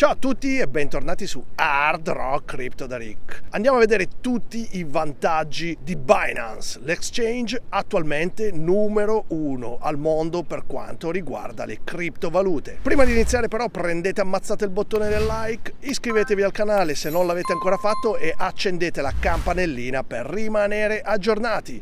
Ciao a tutti e bentornati su Hard Rock Crypto da Rick. Andiamo a vedere tutti i vantaggi di Binance, l'exchange attualmente numero uno al mondo per quanto riguarda le criptovalute. Prima di iniziare però prendete ammazzate il bottone del like, iscrivetevi al canale se non l'avete ancora fatto e accendete la campanellina per rimanere aggiornati.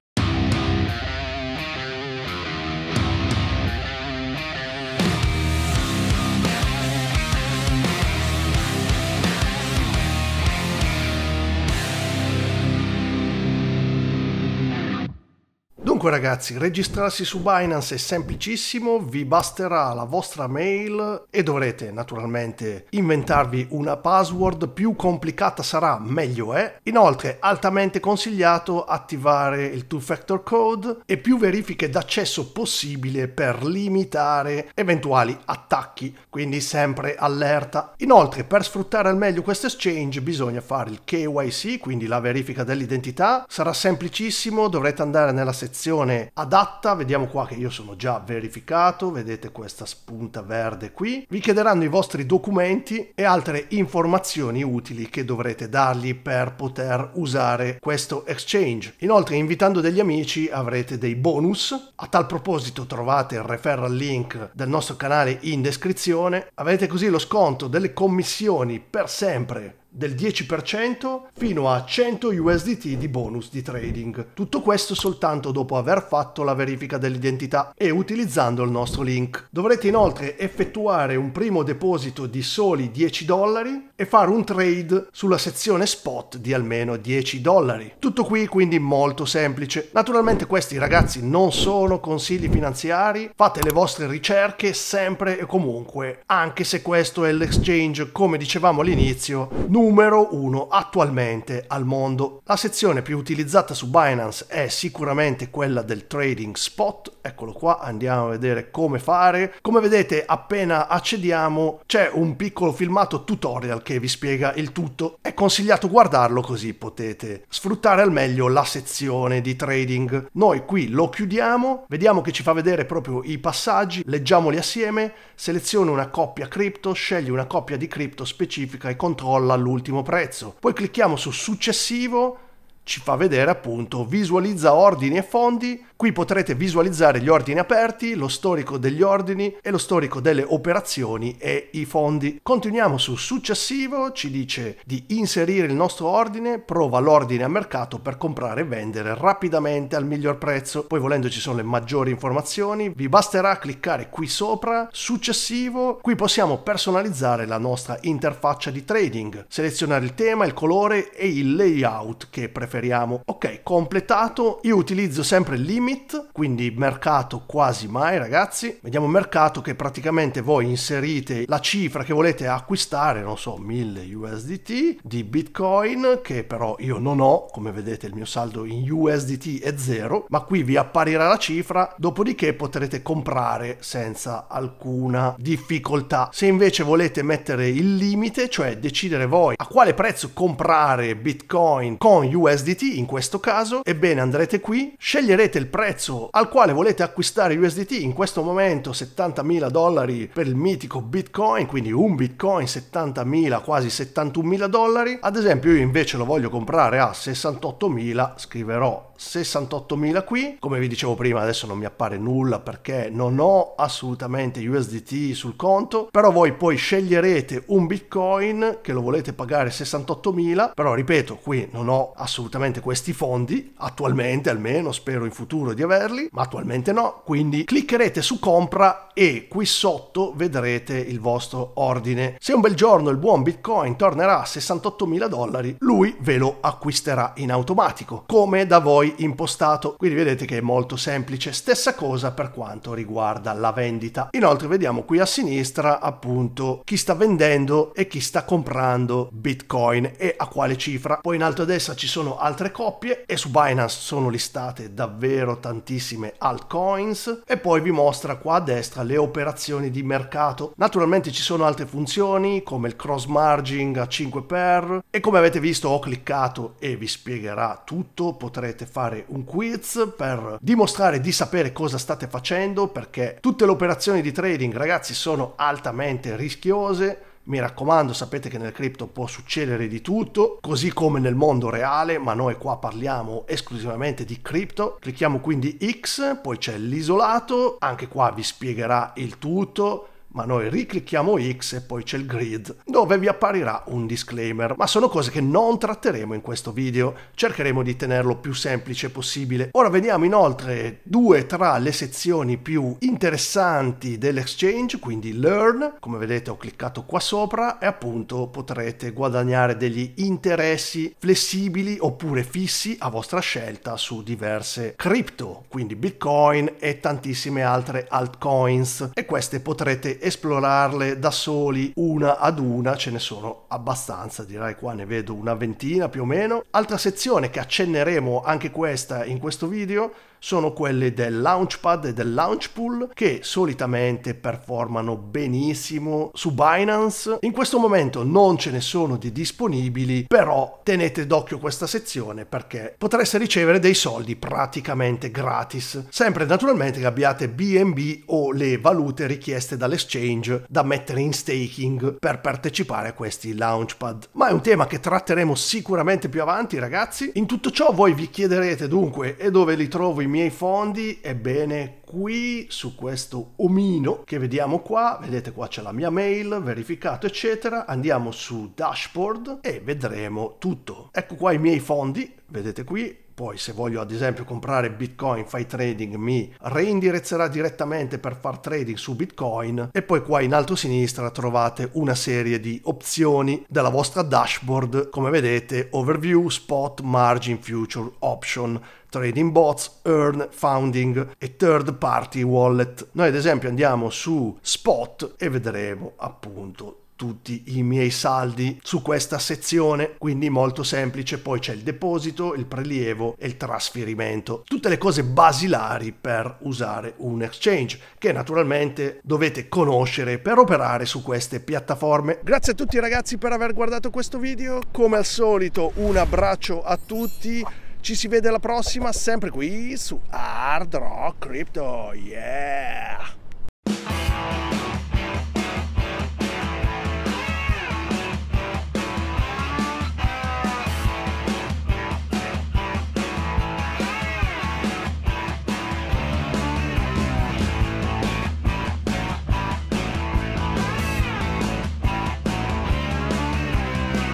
Dunque ragazzi, registrarsi su Binance è semplicissimo, vi basterà la vostra mail e dovrete naturalmente inventarvi una password, più complicata sarà meglio è. Inoltre altamente consigliato attivare il two factor code e più verifiche d'accesso possibile per limitare eventuali attacchi, quindi sempre allerta. Inoltre per sfruttare al meglio questo exchange bisogna fare il KYC, quindi la verifica dell'identità, sarà semplicissimo, dovrete andare nella sezione versione adatta, vediamo qua che io sono già verificato, vedete questa spunta verde qui, vi chiederanno i vostri documenti e altre informazioni utili che dovrete dargli per poter usare questo exchange. Inoltre invitando degli amici avrete dei bonus, a tal proposito trovate il referral link del nostro canale in descrizione, avete così lo sconto delle commissioni per sempre del 10% fino a 100 USDT di bonus di trading. Tutto questo soltanto dopo aver fatto la verifica dell'identità e utilizzando il nostro link. Dovrete inoltre effettuare un primo deposito di soli 10 dollari e fare un trade sulla sezione spot di almeno 10 dollari. Tutto qui quindi molto semplice. Naturalmente questi ragazzi non sono consigli finanziari, fate le vostre ricerche sempre e comunque, anche se questo è l'exchange come dicevamo all'inizio, numero uno attualmente al mondo. La sezione più utilizzata su Binance è sicuramente quella del trading spot, eccolo qua, andiamo a vedere come fare. Come vedete appena accediamo c'è un piccolo filmato tutorial che vi spiega il tutto. È consigliato guardarlo così potete sfruttare al meglio la sezione di trading. Noi qui lo chiudiamo, vediamo che ci fa vedere proprio i passaggi, leggiamoli assieme, seleziona una coppia cripto, scegli una coppia di cripto specifica e controlla l'ultimo all'ultimo prezzo. Poi clicchiamo su successivo ci fa vedere appunto visualizza ordini e fondi. Qui potrete visualizzare gli ordini aperti, lo storico degli ordini e lo storico delle operazioni e i fondi. Continuiamo su successivo, ci dice di inserire il nostro ordine, prova l'ordine a mercato per comprare e vendere rapidamente al miglior prezzo. Poi volendo ci sono le maggiori informazioni, vi basterà cliccare qui sopra, successivo, qui possiamo personalizzare la nostra interfaccia di trading, selezionare il tema, il colore e il layout che preferiamo preferiamo. Ok, completato. Io utilizzo sempre il limit, quindi mercato quasi mai ragazzi. Vediamo mercato che praticamente voi inserite la cifra che volete acquistare, non so, 1000 USDT di Bitcoin, che però io non ho, come vedete il mio saldo in USDT è zero, ma qui vi apparirà la cifra, dopodiché potrete comprare senza alcuna difficoltà. Se invece volete mettere il limite, cioè decidere voi a quale prezzo comprare Bitcoin con USDT, USDT in questo caso, ebbene andrete qui, sceglierete il prezzo al quale volete acquistare USDT, in questo momento 70.000 dollari per il mitico Bitcoin, quindi un Bitcoin 70.000, quasi 71.000 dollari, ad esempio io invece lo voglio comprare a 68.000, scriverò 68.000 qui, come vi dicevo prima adesso non mi appare nulla perché non ho assolutamente USDT sul conto, però voi poi sceglierete un Bitcoin che lo volete pagare 68.000, però ripeto qui non ho assolutamente questi fondi, attualmente almeno, spero in futuro di averli, ma attualmente no, quindi cliccherete su compra e qui sotto vedrete il vostro ordine. Se un bel giorno il buon Bitcoin tornerà a 68.000 dollari, lui ve lo acquisterà in automatico, come da voi poi impostato. Quindi vedete che è molto semplice. Stessa cosa per quanto riguarda la vendita. Inoltre vediamo qui a sinistra appunto chi sta vendendo e chi sta comprando Bitcoin e a quale cifra. Poi in alto a destra ci sono altre coppie e su Binance sono listate davvero tantissime altcoins e poi vi mostra qua a destra le operazioni di mercato. Naturalmente ci sono altre funzioni come il cross margin a 5 per e come avete visto ho cliccato e vi spiegherà tutto. Potrete fare fare un quiz per dimostrare di sapere cosa state facendo perché tutte le operazioni di trading ragazzi sono altamente rischiose Mi raccomando, sapete che nel cripto può succedere di tutto, così come nel mondo reale, ma noi qua parliamo esclusivamente di cripto. Clicchiamo quindi X, poi c'è l'isolato, anche qua vi spiegherà il tutto ma noi riclicchiamo X e poi c'è il grid dove vi apparirà un disclaimer, ma sono cose che non tratteremo in questo video, cercheremo di tenerlo più semplice possibile. Ora vediamo inoltre due tra le sezioni più interessanti dell'exchange, quindi Learn, come vedete ho cliccato qua sopra e appunto potrete guadagnare degli interessi flessibili oppure fissi a vostra scelta su diverse cripto, quindi Bitcoin e tantissime altre altcoins. E queste potrete esplorarle da soli una ad una, ce ne sono abbastanza, direi qua ne vedo una ventina più o meno. Altra sezione che accenneremo anche questa in questo video sono quelle del Launchpad e del Launchpool che solitamente performano benissimo su Binance. In questo momento non ce ne sono di disponibili, però tenete d'occhio questa sezione perché potreste ricevere dei soldi praticamente gratis. Sempre naturalmente che abbiate BNB o le valute richieste dall'exchange da mettere in staking per partecipare a questi Launchpad. Ma è un tema che tratteremo sicuramente più avanti, ragazzi. In tutto ciò voi vi chiederete dunque e dove li trovo i miei fondi? Ebbene, qui su questo omino che vediamo qua, vedete qua c'è la mia mail, verificato eccetera, andiamo su dashboard e vedremo tutto. Ecco qua i miei fondi, vedete qui, poi se voglio ad esempio comprare bitcoin fai trading mi reindirizzerà direttamente per far trading su bitcoin e poi qua in alto a sinistra trovate una serie di opzioni della vostra dashboard come vedete overview spot margin future option trading bots, earn, founding e third party wallet. Noi ad esempio andiamo su spot e vedremo appunto tutti i miei saldi su questa sezione, quindi molto semplice, poi c'è il deposito, il prelievo e il trasferimento, tutte le cose basilari per usare un exchange che naturalmente dovete conoscere per operare su queste piattaforme. Grazie a tutti ragazzi per aver guardato questo video, come al solito un abbraccio a tutti. Ci si vede alla prossima, sempre qui su Hard Rock Crypto. Yeah!